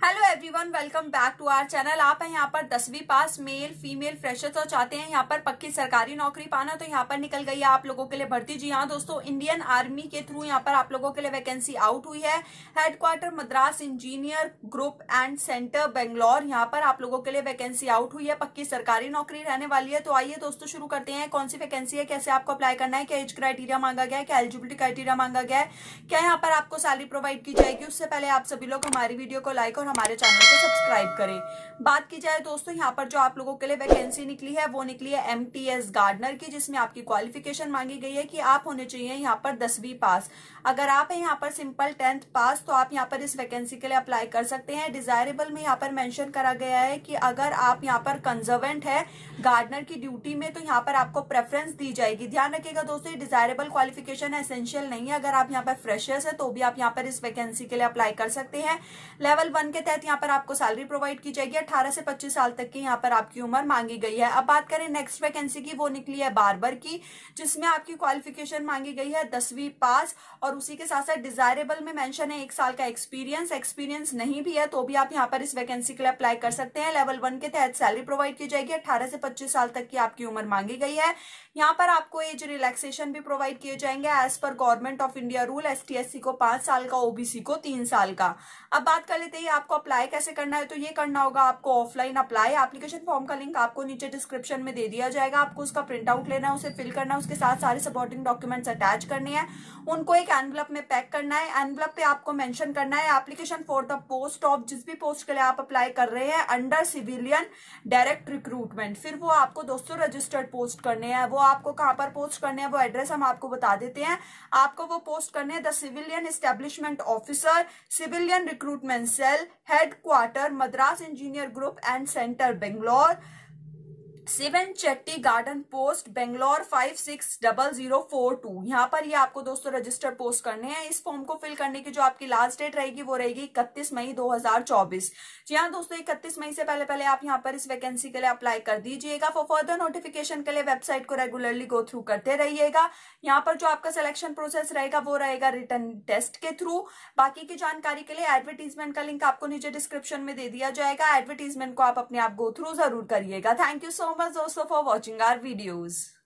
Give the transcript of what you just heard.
Hello everyone welcome back to our channel आप हैं यहाँ पर दसवीं पास मेल फीमेल फ्रेशर्स और चाहते हैं यहाँ पर पक्की सरकारी नौकरी पाना तो यहाँ पर निकल गई है आप लोगों के लिए भर्ती। जी हाँ दोस्तों इंडियन आर्मी के थ्रू यहाँ पर आप लोगों के लिए वैकेंसी आउट हुई है। Headquarter Madras engineer group and centre Bangalore यहाँ पर आप लोगों के लिए वैकेंसी आउट हुई है। पक्की सरकारी नौकरी रहने वाली है। तो आइए दोस्तों, शुरू करते हैं। कौन सी वैकेंसी है? कैसे आपको अप्लाई करना है? क्या एज क्राइटेरिया मांगा गया है? क्या एलिजिबिलिटी क्राइटेरिया मांगा गया है? क्या यहाँ पर आपको सैलरी प्रोवाइड की जाएगी? उससे पहले आप सभी लोग हमारी वीडियो को लाइक और हमारे चैनल को सब्सक्राइब करें। बात की जाए दोस्तों, यहाँ पर जो आप लोगों के लिए वैकेंसी निकली है, वो निकली है एम टी एस गार्डनर की, जिसमें आपकी क्वालिफिकेशन मांगी गई है कि आप होने चाहिए यहाँ पर दसवीं पास अगर आप हैं यहाँ पर सिंपल टेंथ पास तो आप यहाँ पर इस वैकेंसी के लिए अप्लाई कर सकते हैं। डिजायरेबल में यहाँ पर मेंशन करा गया है कि अगर आप यहाँ पर कंजर्वेंट है गार्डनर की ड्यूटी में तो यहाँ पर आपको प्रेफरेंस दी जाएगी। ध्यान रखिएगा दोस्तों डिजायरेबल क्वालिफिकेशन एसेंशियल नहीं है। अगर आप यहाँ पर फ्रेशर्स है तो भी आप यहाँ पर इस वैकेंसी के लिए अप्लाई कर सकते हैं। लेवल वन के तहत यहाँ पर आपको सैलरी प्रोवाइड की जाएगी। अठारह से पच्चीस साल तक की यहाँ पर आपकी उम्र मांगी गई है। अब बात करें नेक्स्ट वैकेंसी की, वो निकली है बारबर की, जिसमें आपकी क्वालिफिकेशन मांगी गई है दसवीं पास और उसी के साथ साथ डिजायरेबल में मेंशन है एक साल का एक्सपीरियंस एक्सपीरियंस नहीं भी है तो भी आप यहाँ पर इस वैकेंसी के लिए अप्लाई कर सकते हैं। लेवल वन के तहत सैलरी प्रोवाइड की जाएगी। अठारह से पच्चीस साल तक की आपकी उम्र मांगी गई है। यहाँ पर आपको एज रिलैक्सेशन भी प्रोवाइड किए जाएँगे। एज पर government of India rules को पाँच साल का ओबीसी को तीन साल का। अब बात कर लेते हैं आपको अप्लाई कैसे करना है तो ये करना होगा आपको ऑफलाइन अप्लाई एप्लीकेशन फॉर्म का लिंक आपको नीचे डिस्क्रिप्शन में दे दिया जाएगा। आपको उसका प्रिंट आउट लेना है, उसे फिल करना है, उसके साथ सारे सपोर्टिंग डॉक्यूमेंट्स अटैच करने हैं। उनको एक एनवलप में पैक करना है एनवलप पे आपको मेंशन करना है। Application for the post of जिस भी पोस्ट के लिए आप अप्लाई कर रहे हैं अंडर सिविलियन डायरेक्ट रिक्रूटमेंट फिर वो आपको दोस्तों रजिस्टर्ड पोस्ट करने हैं। वो आपको कहाँ पर पोस्ट करने हैं, वो एड्रेस हम आपको बता देते हैं। आपको वो पोस्ट करने हैं the civilian establishment officer civilian recruitment cell headquarter Madras engineer group and centre Bangalore seven Chatti garden post, Bangalore five six double zero four two यहाँ पर ये आपको दोस्तों रजिस्टर पोस्ट करने हैं। इस फॉर्म को फिल करने की जो आपकी लास्ट डेट रहेगी, वो रहेगी इकतीस मई 2024 जी हाँ दोस्तों, इकतीस मई से पहले पहले आप यहाँ पर इस वैकेंसी के लिए अप्लाई कर दीजिएगा। फॉर फर्दर नोटिफिकेशन के लिए वेबसाइट को रेगुलरली गो थ्रू करते रहिएगा। यहाँ पर जो आपका सिलेक्शन प्रोसेस रहेगा, वो रहेगा रिटर्न टेस्ट के थ्रू बाकी की जानकारी के लिए एडवर्टीजमेंट का लिंक आपको नीचे डिस्क्रिप्शन में दे दिया जाएगा। एडवर्टीजमेंट को आप अपने आप गो थ्रू ज़रूर करिएगा। Thank you so much much also for watching our videos.